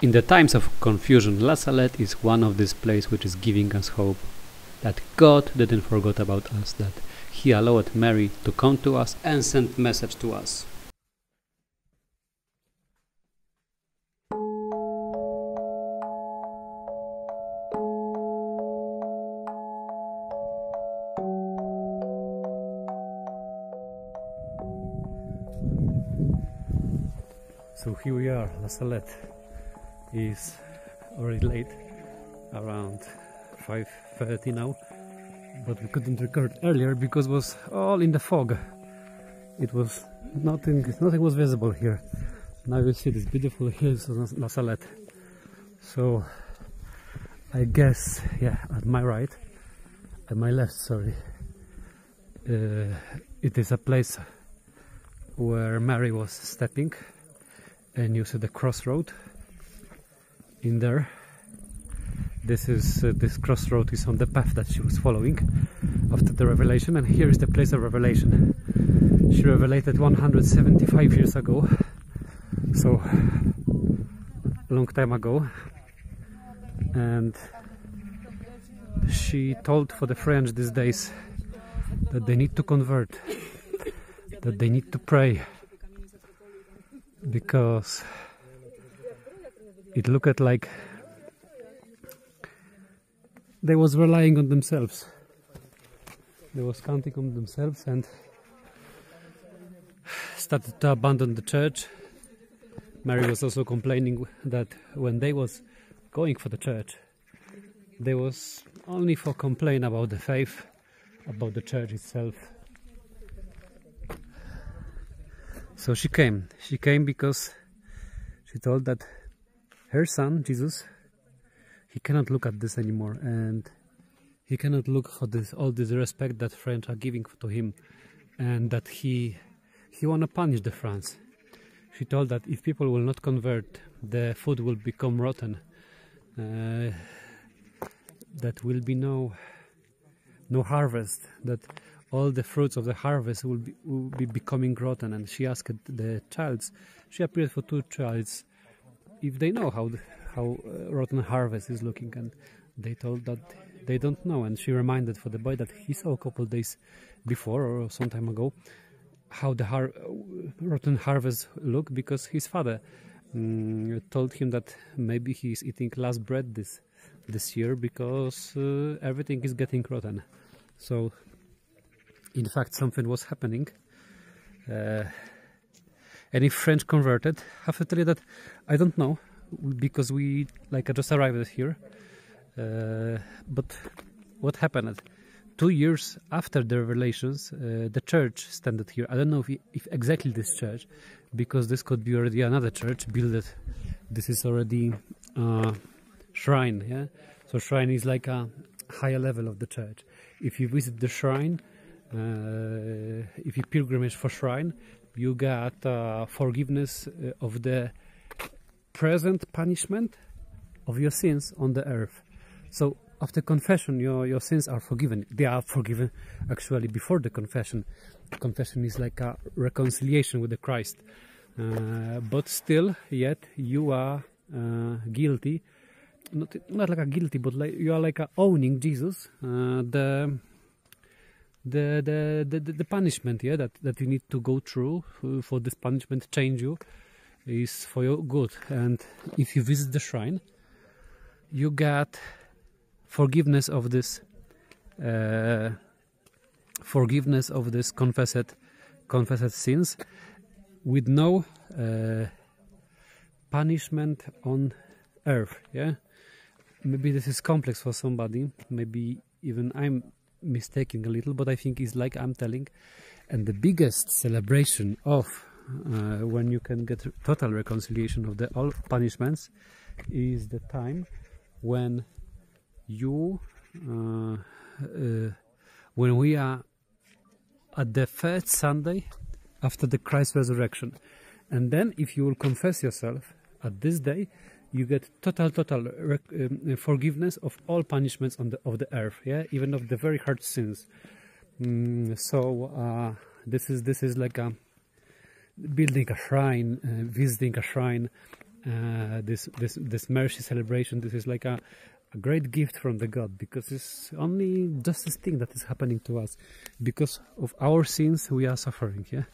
In the times of confusion, La Salette is one of these places which is giving us hope that God didn't forget about us, that He allowed Mary to come to us and send message to us. So here we are, La Salette is already late, around 5.30 now, but we couldn't record earlier because it was all in the fog. It was nothing, nothing was visible here. Now you see these beautiful hills of La Salette. So I guess, yeah, at my right, at my left, sorry, uh, it is a place where Mary was stepping and you see the crossroad in there. This is uh, this crossroad is on the path that she was following after the revelation and here is the place of revelation. She revelated 175 years ago so long time ago. And she told for the French these days that they need to convert that they need to pray because it looked like they was relying on themselves. They was counting on themselves and started to abandon the church. Mary was also complaining that when they was going for the church they was only for complain about the faith about the church itself. So she came. She came because she told that her son, Jesus, he cannot look at this anymore and he cannot look for this all this respect that French are giving to him and that he he wanna punish the France. She told that if people will not convert, the food will become rotten. Uh, that will be no no harvest. That all the fruits of the harvest will be, will be becoming rotten. And she asked the childs, she appeared for two childs, if they know how how uh, rotten harvest is looking, and they told that they don't know. And she reminded for the boy that he saw a couple days before or some time ago how the har rotten harvest look because his father mm, told him that maybe he's eating last bread this this year because uh, everything is getting rotten. So in fact something was happening. Uh, if French converted, I have to tell you that I don't know because we like I just arrived here. Uh, but what happened? Two years after the revelations, uh, the church standed here. I don't know if, if exactly this church, because this could be already another church built. This is already a shrine. Yeah, so shrine is like a higher level of the church. If you visit the shrine, uh, if you pilgrimage for shrine, you got uh, forgiveness uh, of the present punishment of your sins on the earth. So after confession, your, your sins are forgiven. They are forgiven actually before the confession. Confession is like a reconciliation with the Christ. Uh, but still, yet you are uh, guilty. Not, not like a guilty, but like you are like owning Jesus, uh, the the, the, the, the punishment yeah that, that you need to go through for this punishment change you is for your good. And if you visit the shrine you get forgiveness of this uh, forgiveness of this confessed confessed sins with no uh, punishment on earth yeah? Maybe this is complex for somebody. Maybe even i'm mistaking a little, but I think it's like I'm telling. And the biggest celebration of uh, when you can get total reconciliation of the all punishments is the time when you, uh, uh, when we are at the first Sunday after the Christ resurrection. And then if you will confess yourself at this day, you get total total um, forgiveness of all punishments on the of the earth yeah even of the very hard sins mm, so uh, this is this is like a building a shrine uh, visiting a shrine uh, this this this mercy celebration. This is like a, a great gift from the God because it's only just this thing that is happening to us because of our sins. We are suffering. Yeah.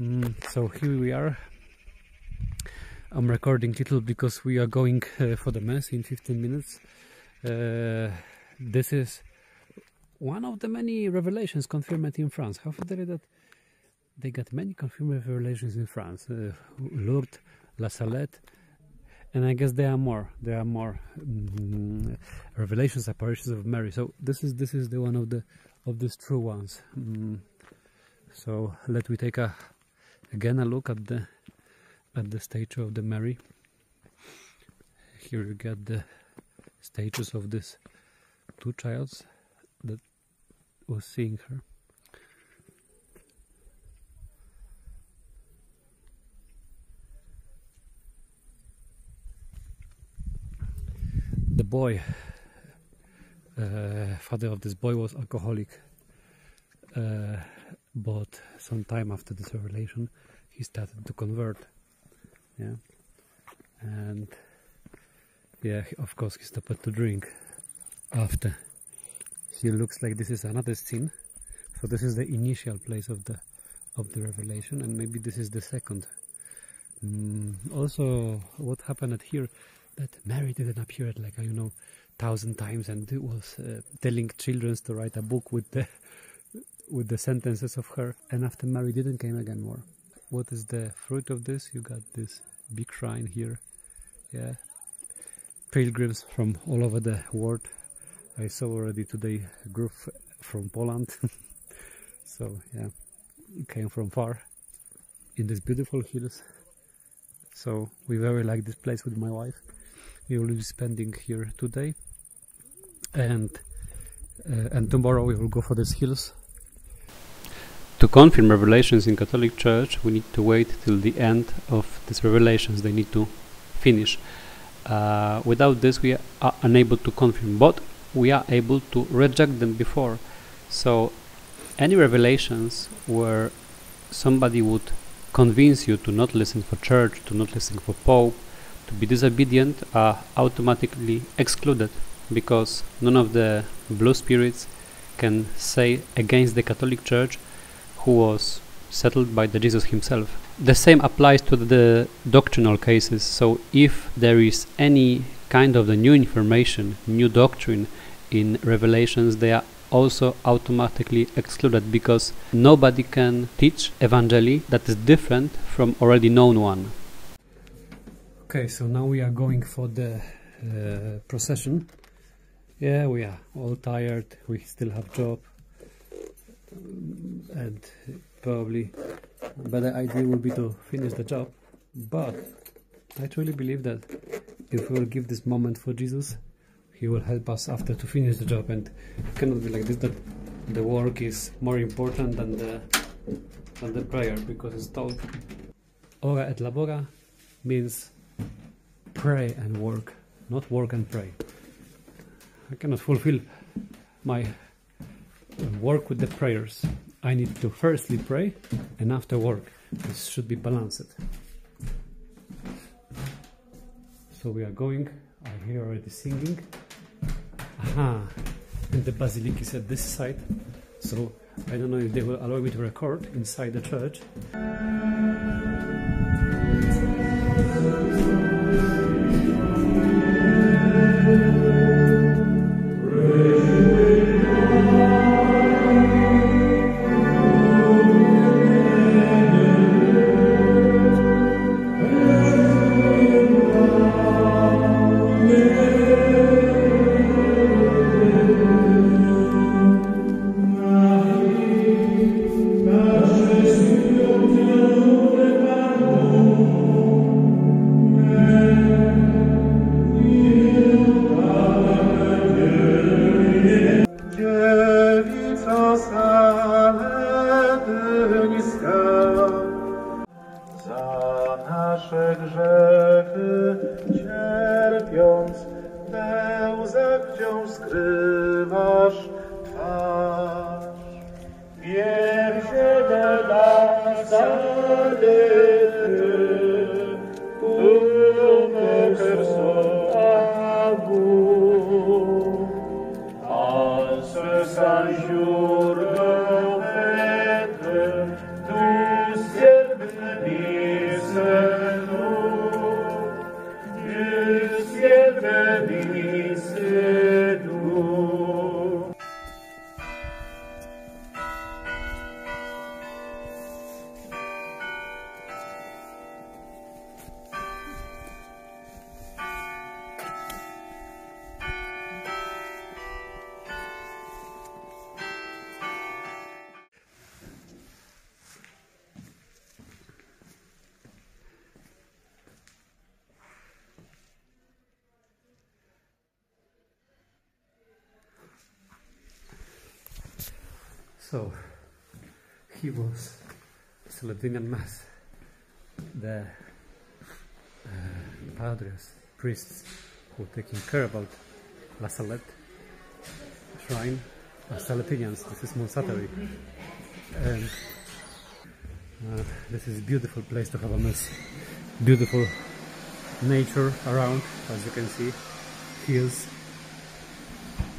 Mm, so here we are. I'm recording little because we are going uh, for the mass in 15 minutes. Uh, this is one of the many revelations confirmed in France. How that they got many confirmed revelations in France. Uh, Lourdes, La Salette, and I guess there are more. There are more um, revelations, apparitions of Mary. So this is this is the one of the of these true ones. Um, so let me take a again a look at the at the statue of the Mary. Here you get the statues of this two childs that was seeing her. The boy, uh, father of this boy was alcoholic, uh, but some time after this revelation, he started to convert. Yeah, and yeah, of course, he stopped to drink after. He looks like this is another scene. So this is the initial place of the of the revelation and maybe this is the second. Mm, also what happened here that Mary didn't appear like you know thousand times and was uh, telling children to write a book with the with the sentences of her. And after Mary didn't came again more what is the fruit of this? You got this big shrine here. Yeah. Pilgrims from all over the world. I saw already today a group from Poland. So yeah came from far in these beautiful hills. So we very like this place with my wife. We will be spending here today. And uh, and tomorrow we will go for these hills to confirm revelations in Catholic Church we need to wait till the end of these revelations they need to finish uh, without this we are unable to confirm but we are able to reject them before. So any revelations where somebody would convince you to not listen for church, to not listen for pope, to be disobedient are automatically excluded because none of the blue spirits can say against the Catholic Church who was settled by the Jesus himself. The same applies to the doctrinal cases. So if there is any kind of the new information, new doctrine in Revelations, they are also automatically excluded because nobody can teach evangelium that is different from already known one. Okay, so now we are going for the uh, procession. Yeah, we are all tired. We still have job, and probably better idea would be to finish the job. But I truly believe that if we will give this moment for Jesus, he will help us after to finish the job and it cannot be like this that the work is more important than the than the prayer because it's told ora et labora means pray and work not work and pray I cannot fulfill my work with the prayers. I need to firstly pray and after work this should be balanced. So we are going. I hear already singing. Aha, and the basilica is at this side, so I don't know if they will allow me to record inside the church. nasze grzechy, cierpiąc we łzach wciąż skrywasz twarz. Wiem, że dla nas So he was Salentinian Mass. The uh, padres, priests who taking care about La Salette shrine are. This is Monsatari. And uh, this is a beautiful place to have a mass. Beautiful nature around, as you can see, hills.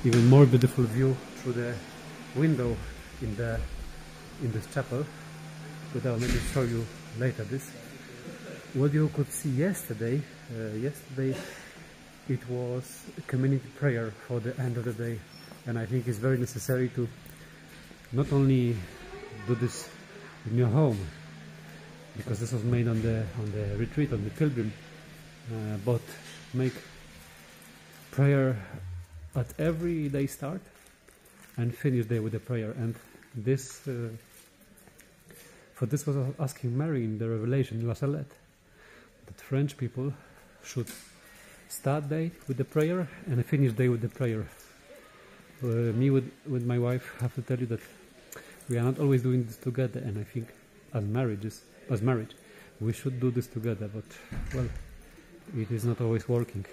Even more beautiful view through the window in the in this chapel but I'll maybe show you later this. What you could see yesterday uh, yesterday it was community prayer for the end of the day. And I think it's very necessary to not only do this in your home because this was made on the on the retreat on the pilgrim uh, but make prayer at every day start and finish day with a prayer and this uh, for this was asking Mary in the Revelation La Salette that French people should start day with the prayer and finish day with the prayer. Uh, me with with my wife have to tell you that we are not always doing this together, and I think as marriages as marriage we should do this together. But well, it is not always working.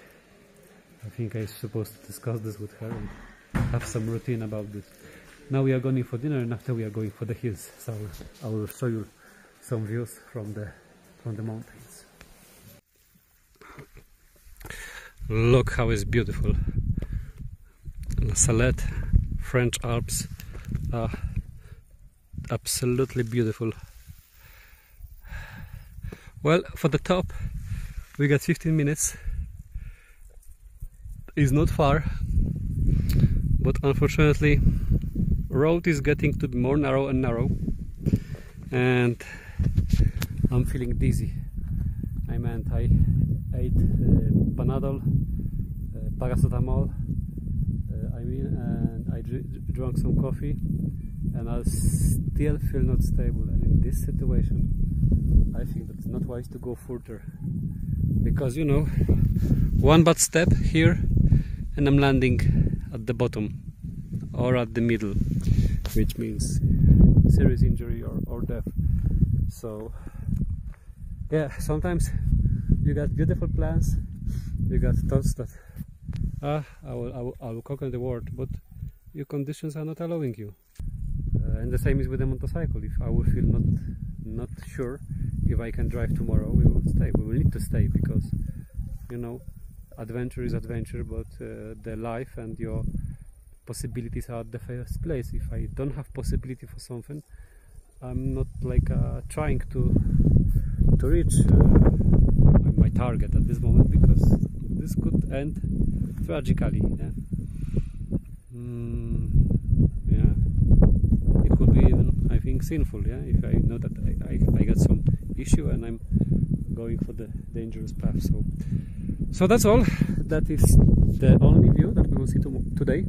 I think I'm supposed to discuss this with her have some routine about this. Now we are going for dinner and after we are going for the hills. So I will show you some views from the from the mountains. Look how it's beautiful. La Salette, French Alps are absolutely beautiful. Well, for the top, we got 15 minutes. It's not far, but unfortunately road is getting to be more narrow and narrow. And I'm feeling dizzy. I meant I ate uh, Panadol uh, paracetamol uh, I mean and I drank some coffee and I still feel not stable. And in this situation I think that's not wise to go further. Because you know one bad step here and I'm landing at the bottom or at the middle. Which means serious injury or, or death. So yeah sometimes you got beautiful plans you got thoughts that ah I will, I will, I will conquer the world but your conditions are not allowing you. Uh, and the same is with the motorcycle. If I will feel not not sure if I can drive tomorrow we will stay. We will need to stay because you know adventure is adventure but uh, the life and your possibilities are the first place. If I don't have possibility for something I'm not like uh, trying to to reach uh, my target at this moment because this could end tragically yeah? Mm, yeah. It could be even I think sinful yeah? If I know that I, I, I got some issue and I'm going for the dangerous path so so that's all. That is the only view that we will see to today.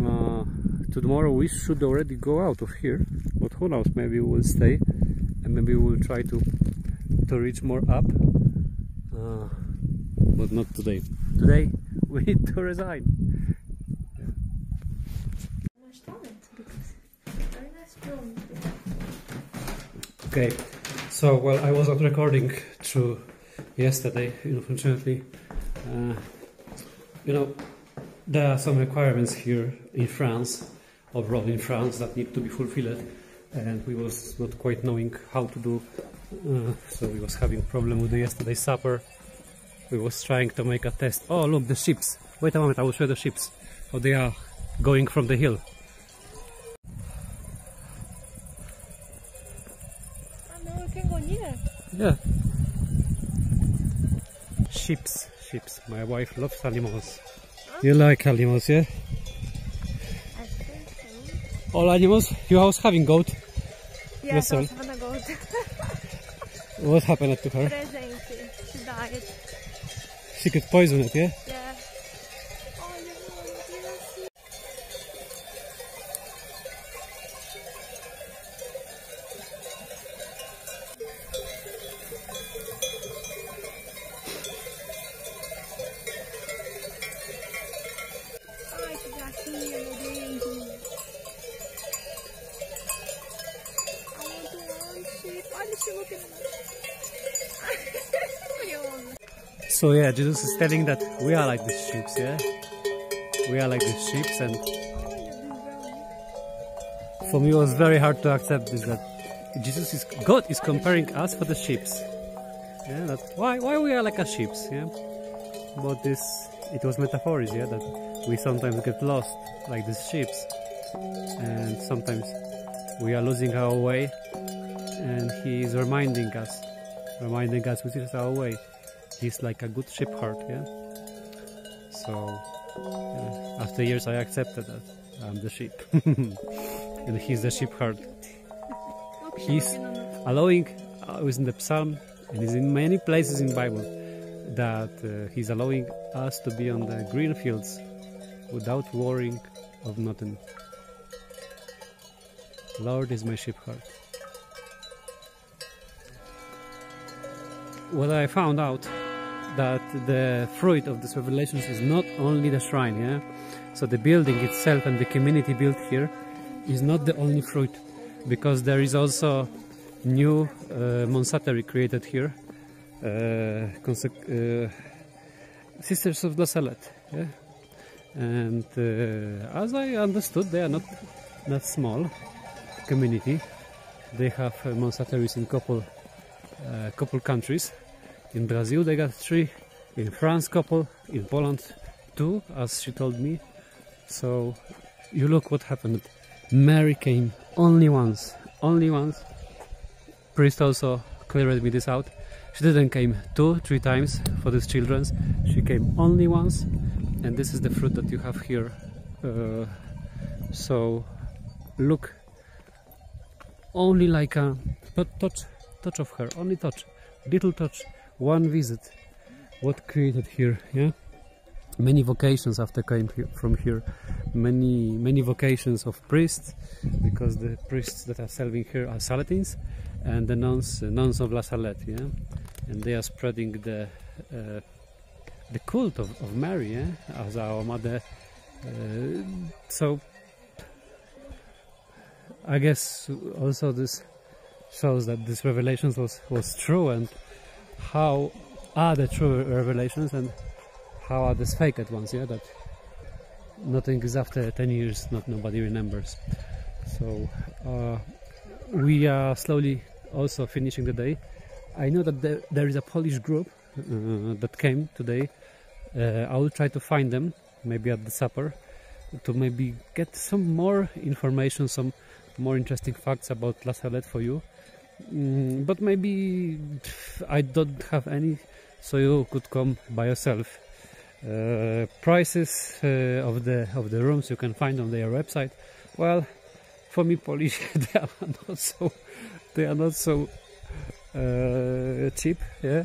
Uh, tomorrow we should already go out of here but who knows? Maybe we will stay and maybe we will try to to reach more up. Uh, but not today. Today we need to resign. Okay so well I was not recording through yesterday unfortunately uh, you know there are some requirements here in France, overall in France, that need to be fulfilled, and we was not quite knowing how to do. Uh, so we was having problem with the yesterday's supper. We was trying to make a test. Oh, look, the ships. Wait a moment, I will show the ships. Oh, they are going from the hill. Ah, no, we can go near. Yeah, sheeps. Sheeps. My wife loves animals. You like animals, yeah? I think so. All animals? Your house having goat? Yes, I all. was having a goat. What happened to her? Presente. She died. She got poisoned, yeah? Yeah. Oh, you know, yes. Ai, que gracinha, meu dente. I want to one sheep. Olha, she looking at Curioso. So yeah, Jesus is telling that we are like the sheep, yeah? We are like the sheep and for me it was very hard to accept this that Jesus is God is comparing us for the sheep. Yeah, that why why we are like a sheep, yeah? But this it was metaphors, yeah, that we sometimes get lost like these sheep and sometimes we are losing our way and he is reminding us reminding us which is our way. He's like a good shepherd, yeah? So yeah, after years I accepted that I'm the sheep. and he's the shepherd. He's she's looking on allowing uh, is in the psalm and is in many places in bible that uh, he's allowing us to be on the green fields without worrying of nothing lord is my shepherd what i found out that the fruit of this revelations is not only the shrine yeah? So the building itself and the community built here is not the only fruit because there is also new uh, monastery created here uh, uh, sisters of la salette yeah? and uh, as i understood they are not not small community. They have uh, monasteries in couple uh, couple countries in brazil they got three. In france couple. In poland two as she told me. So you look what happened. Mary came only once only once. Priest also cleared me this out. She didn't came two three times for these children. She came only once and this is the fruit that you have here. Uh, so look. Only like a touch touch of her only touch. Little touch one visit. What created here yeah? Many vocations after came here, from here. Many many vocations of priests because the priests that are serving here are Salatins and the nuns uh, nuns of La Salette yeah? And they are spreading the uh, the cult of, of Mary yeah as our mother uh, so I guess also this shows that this revelations was was true and how are the true revelations and how are the fake ones yeah that nothing is after 10 years not nobody remembers. So uh, we are slowly also finishing the day. I know that there, there is a polish group uh, that came today. Uh, i will try to find them maybe at the supper to maybe get some more information some more interesting facts about la salette for you mm, but maybe i don't have any so you could come by yourself. Uh, prices uh, of the of the rooms you can find on their website. Well for me polish they are not so they are not so uh, cheap yeah?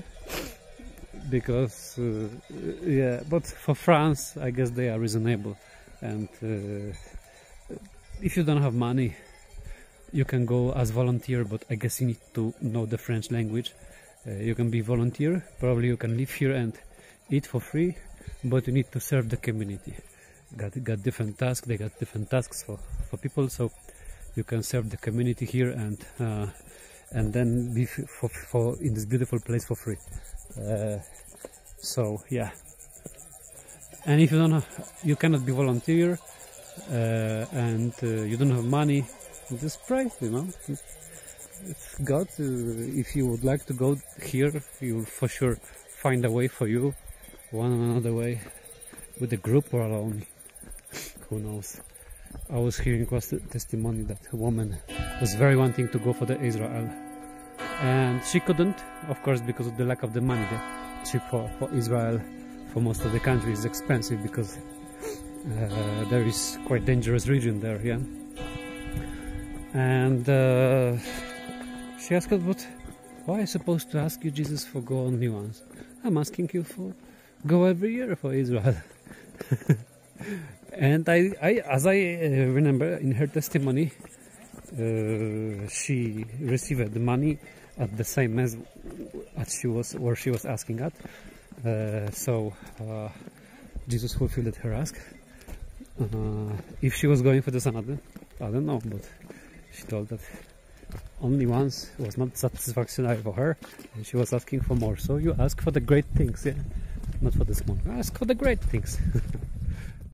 Because uh, yeah but for france i guess they are reasonable. And uh, if you don't have money you can go as volunteer but i guess you need to know the french language. Uh, you can be volunteer. Probably you can live here and eat for free but you need to serve the community. Got got different tasks. They got different tasks for for people. So you can serve the community here and uh, and then be for, for in this beautiful place for free. Uh, so yeah. And if you don't have, you cannot be volunteer uh, and uh, you don't have money just pray you know If god uh, if you would like to go here you will for sure find a way for you one or another way with a group or alone who knows i was hearing was the testimony that a woman was very wanting to go for the israel and she couldn't of course because of the lack of the money the cheap for, for Israel. For most of the country, is expensive because uh, there is quite dangerous region there. Yeah, and uh, she asked, "But why I supposed to ask you, Jesus, for gold new ones? I'm asking you for go every year for Israel." and I, I, as I uh, remember in her testimony, uh, she received the money at the same as, as she was where she was asking at. Uh, so uh, Jesus fulfilled her ask. Uh, if she was going for the son, I don't know, but she told that only once was not satisfactory for her, and she was asking for more. So you ask for the great things, yeah, not for the small. Ask for the great things.